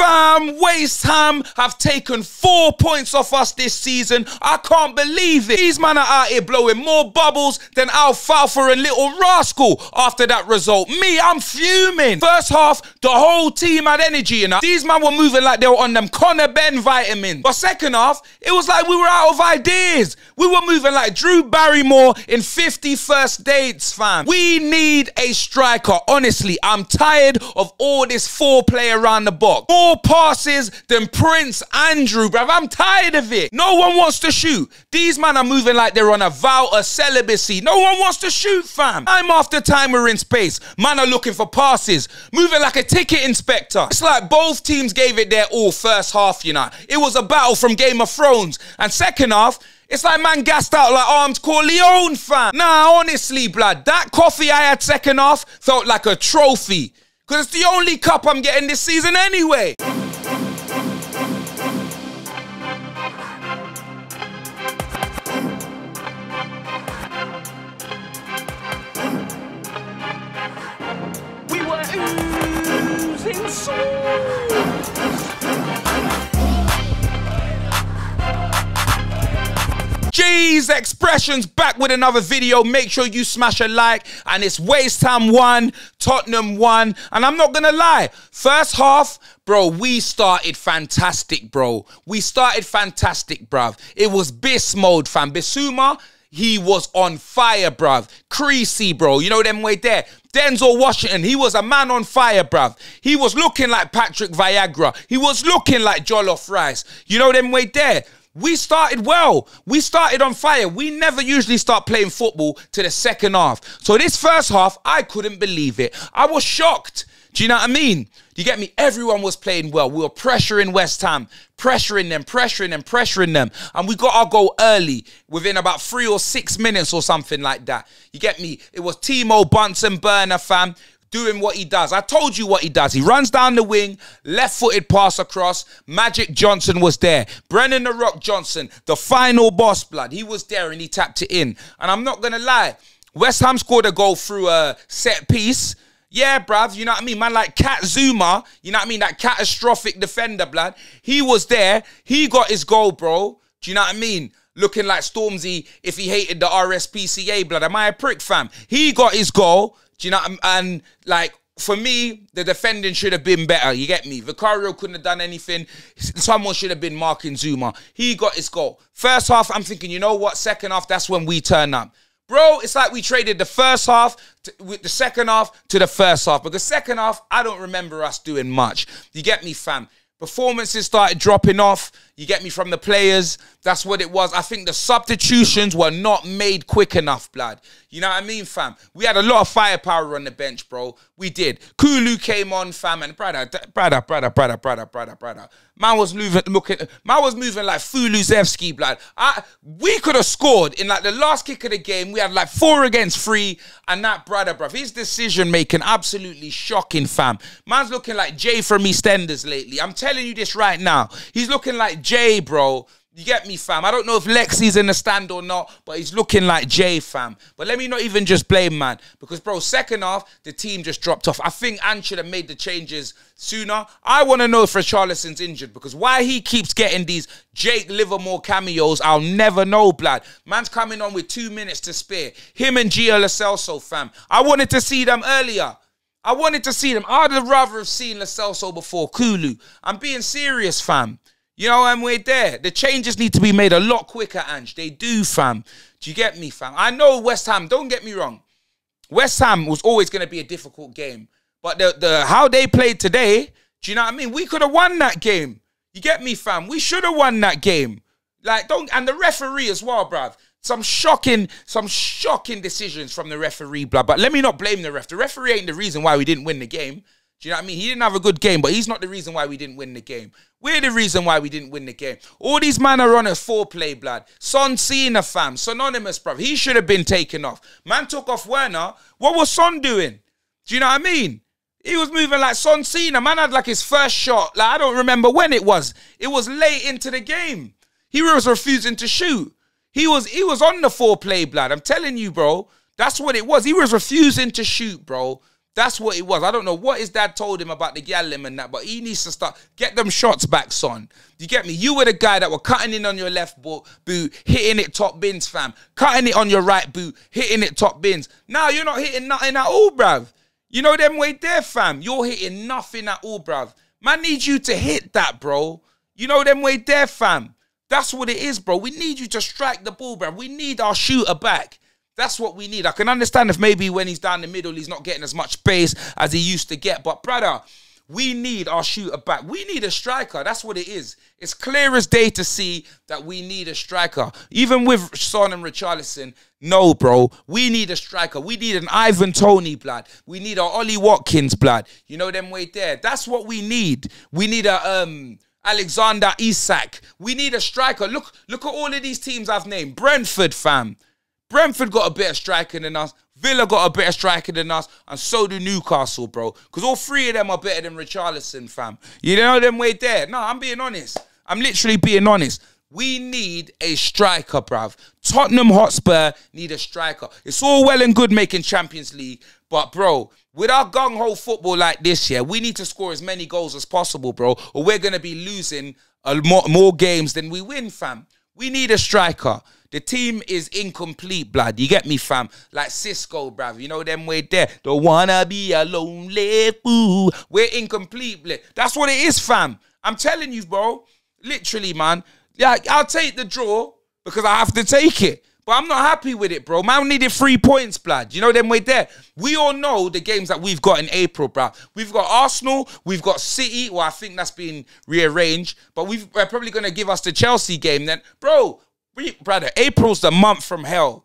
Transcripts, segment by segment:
Fam, West Ham have taken four points off us this season. I can't believe it. These men are out here blowing more bubbles than Alfalfa and Little Rascal after that result. Me, I'm fuming. First half, the whole team had energy, know. These men were moving like they were on them Conor Benn vitamins. But second half, it was like we were out of ideas. We were moving like Drew Barrymore in 50 First Dates, fam. We need a striker. Honestly, I'm tired of all this foreplay around the box. More passes than Prince Andrew, bruv. I'm tired of it. No one wants to shoot. These men are moving like they're on a vow of celibacy. No one wants to shoot, fam. Time after time we're in space. Man are looking for passes, moving like a ticket inspector. It's like both teams gave it their all first half, you know. It was a battle from Game of Thrones. And second half, it's like man gassed out like arms Corleone, fam. Nah, honestly, blood, that coffee I had second half felt like a trophy. Because it's the only cup I'm getting this season anyway. We were oozing G's Expressions back with another video. Make sure you smash a like. And it's Ham 1, Tottenham 1. And I'm not going to lie. First half, bro, we started fantastic, bro. We started fantastic, bruv. It was Bis mode, fam. Bissouma, he was on fire, bruv. Creasy, bro. You know them way there. Denzel Washington, he was a man on fire, bruv. He was looking like Patrick Viagra. He was looking like Jollof Rice. You know them way there. We started well. We started on fire. We never usually start playing football to the second half. So this first half, I couldn't believe it. I was shocked. Do you know what I mean? You get me? Everyone was playing well. We were pressuring West Ham, pressuring them, pressuring them, pressuring them. And we got our goal early within about three or six minutes or something like that. You get me? It was Timo Bunsen Burner, fam doing what he does. I told you what he does. He runs down the wing, left footed pass across. Magic Johnson was there. Brennan the Rock Johnson, the final boss blood. He was there and he tapped it in. And I'm not going to lie, West Ham scored a goal through a set piece. Yeah, bruv, you know what I mean? Man, like Cat Zuma, you know what I mean? That catastrophic defender, blood. He was there. He got his goal, bro. Do you know what I mean? Looking like Stormzy if he hated the RSPCA, blood. Am I a prick, fam? He got his goal. Do you know? And like for me, the defending should have been better. You get me? Vicario couldn't have done anything. Someone should have been marking Zouma. He got his goal. First half, I'm thinking, you know what? Second half, that's when we turn up. Bro, it's like we traded the first half to, with the second half to the first half. Because second half, I don't remember us doing much. You get me, fam? Performances started dropping off. You get me from the players. That's what it was. I think the substitutions were not made quick enough, blood. You know what I mean, fam? We had a lot of firepower on the bench, bro. We did. Kulu came on, fam, and brother, brother, brother, brother, brother, brother, brother. Man was moving, looking, man was moving like Fuluzevsky, blood. I, we could have scored in like the last kick of the game. We had like four against three, and that brother, bruv, his decision making absolutely shocking, fam. Man's looking like Jay from EastEnders lately. I'm telling you this right now. He's looking like Jay, bro. You get me, fam? I don't know if Lexi's in the stand or not, but he's looking like Jay, fam. But let me not even just blame man. Because, bro, second half, the team just dropped off. I think Ant should have made the changes sooner. I want to know if Richarlison's injured. Because why he keeps getting these Jake Livermore cameos, I'll never know, blood. Man's coming on with two minutes to spare. Him and Gio Lo Celso, fam. I wanted to see them earlier. I wanted to see them. I'd rather have seen Lo Celso before Kulu. I'm being serious, fam. You know, and we're there. The changes need to be made a lot quicker, Ange. They do, fam. Do you get me, fam? I know West Ham, don't get me wrong. West Ham was always going to be a difficult game. But the, the how they played today, do you know what I mean? We could have won that game. You get me, fam? We should have won that game. Like, don't and the referee as well, bruv. Some shocking, some shocking decisions from the referee, blood. But let me not blame the ref. The referee ain't the reason why we didn't win the game. Do you know what I mean? He didn't have a good game, but he's not the reason why we didn't win the game. We're the reason why we didn't win the game. All these man are on a foreplay, blood. Son Cena, fam. Synonymous, bruv. He should have been taken off. Man took off Werner. What was Son doing? Do you know what I mean? He was moving like Son Cena. Man had like his first shot. Like, I don't remember when it was. It was late into the game. He was refusing to shoot. He was he was on the foreplay, blood. I'm telling you, bro. That's what it was. He was refusing to shoot, bro. That's what it was. I don't know what his dad told him about the Gallim and that, but he needs to start get them shots back, son. You get me? You were the guy that were cutting in on your left boot, boot, hitting it top bins, fam. Cutting it on your right boot, hitting it top bins. Now you're not hitting nothing at all, bruv. You know them way there, fam. You're hitting nothing at all, bruv. Man needs you to hit that, bro. You know them way there, fam. That's what it is, bro. We need you to strike the ball, bruv. We need our shooter back. That's what we need. I can understand if maybe when he's down the middle, he's not getting as much pace as he used to get. But brother, we need our shooter back. We need a striker. That's what it is. It's clear as day to see that we need a striker. Even with Son and Richarlison, no, bro. We need a striker. We need an Ivan Toney blood. We need our Ollie Watkins blood. You know them way there. That's what we need. We need a um Alexander Isak. We need a striker. Look, look at all of these teams I've named. Brentford, fam. Brentford got a better striker than us. Villa got a better striker than us, and so do Newcastle, bro. Because all three of them are better than Richarlison, fam. You know them way there. No, I'm being honest. I'm literally being honest. We need a striker, bruv. Tottenham Hotspur need a striker. It's all well and good making Champions League, but bro, with our gung ho football like this, yeah, we need to score as many goals as possible, bro, or we're gonna be losing more, more games than we win, fam. We need a striker. The team is incomplete, blood. You get me, fam? Like Sisqó, bruv. You know them way there. Don't wanna be a lonely fool. We're incomplete, blood. That's what it is, fam. I'm telling you, bro. Literally, man. Yeah, I'll take the draw because I have to take it. But I'm not happy with it, bro. Man needed three points, blood. You know them way there. We all know the games that we've got in April, bro. We've got Arsenal, we've got City. Well, I think that's been rearranged. But we've, we're probably going to give us the Chelsea game then. Bro, we, brother, April's the month from hell.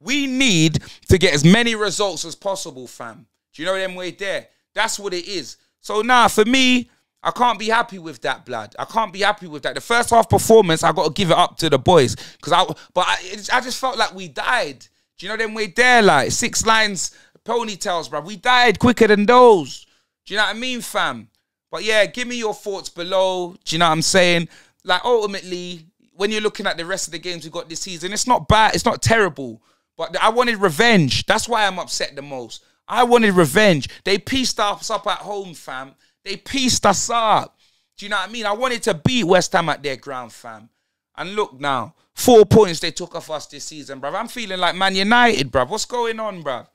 We need to get as many results as possible, fam. Do you know them way there? That's what it is. So now, nah, for me, I can't be happy with that, blood. I can't be happy with that. The first half performance, I got to give it up to the boys because I, but I, I just felt like we died. Do you know them way there? Like six lines, ponytails, bro. We died quicker than those. Do you know what I mean, fam? But yeah, give me your thoughts below. Do you know what I'm saying? Like ultimately, when you're looking at the rest of the games we got this season, it's not bad. It's not terrible. But I wanted revenge. That's why I'm upset the most. I wanted revenge. They pieced us up at home, fam. They pieced us up. Do you know what I mean? I wanted to beat West Ham at their ground, fam. And look now, four points they took off us this season, bruv. I'm feeling like Man United, bruv. What's going on, bruv?